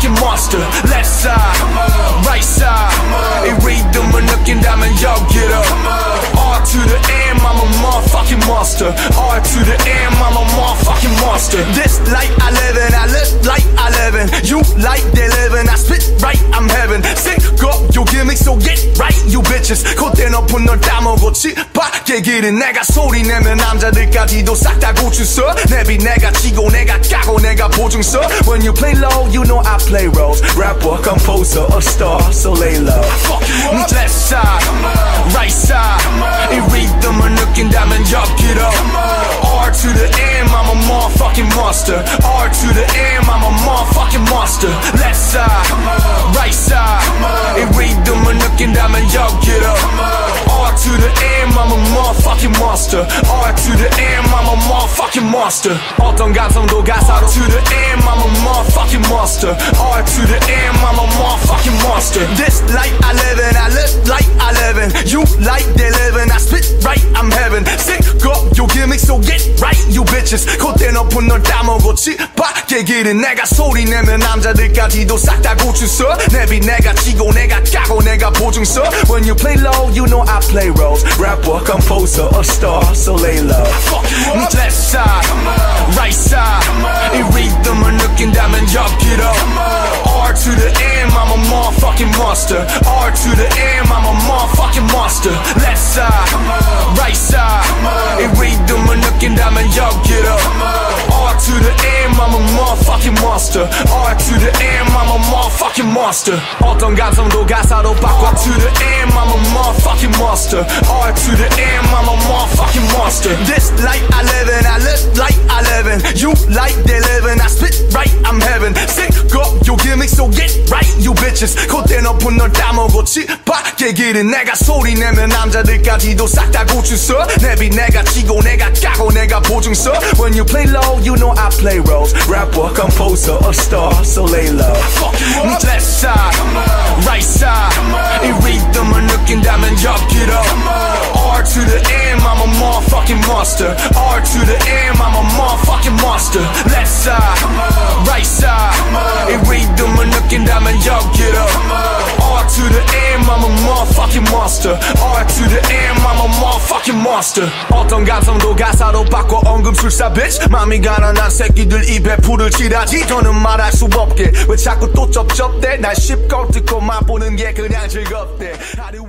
motherfucking monster Left side, right side 이 리듬을 느낀다면 여기로 R to the M I'm a motherfucking monster R to the M I'm a motherfucking monster This life bitches 콧대 높은 널 따먹고 치밖에 길은 내가 소리 내면 남자들까지도 싹 다 고추서 내비 내가 치고 내가 까고 내가 보증서 When you play low you know I play roles Rapper, composer, a star so lay low Left side, right side 이 리듬을 느낀다면 여기로 R to the M I'm a motherfucking monster R to the M I'm a motherfucking monster Left side, right side 이 리듬을 느낀다면 여기로 monster R to the M I'm a motherfucking monster 어떤 감성도 가사로 to the M I'm a motherfucking monster R to the M I'm a motherfucking monster This life I live in I live like I live in You like they live in I spit right I'm heaven 콧대 높은 널 따먹고 치밖에 길은 내가 소리 내면 남자들까지도 싹 다 고추서 내비 내가 치고 내가 까고 내가 보증서 When you play low you know I play roles Rapper, composer, a star so lay low Left side, right side 이 리듬을 느낀다면 여기로 R to the M I'm a motherfucking monster R to the M I'm motherfucking monster R to the M I'm a motherfucking monster 어떤 감성도 가사로 바꿔 to the M I'm a motherfucking monster R to the M I'm a motherfucking monster This life I live in I live like I live in You like they live in I spit right I'm heaven Sick up your gimmicks so get right you bitches 콧대 높은 널 따먹고 치밖에 길은 내가 소리 내면 남자들까지도 싹 다 고추서 내비 내가 치고 내가 까고 내가 보증서 When you play low you know I play roles Rapper, composer, a star so lay low Left side, right side 이 리듬을 느낀다면 여기로 R to the M I'm a motherfucking monster R to the M I'm a motherfucking monster Left side, right side 이 리듬을 느낀다면 여기로 monster R to the M I'm a motherfucking monster 어떤 감성도 가사로 바꿔 언금술사 bitch 맘이 가난한 새끼들 입에 불을 칠하지 더는 말할 수 없게 왜 자꾸 또 쩝쩝대 날 쉽고 듣고 맛보는 게 그냥 즐겁대 하루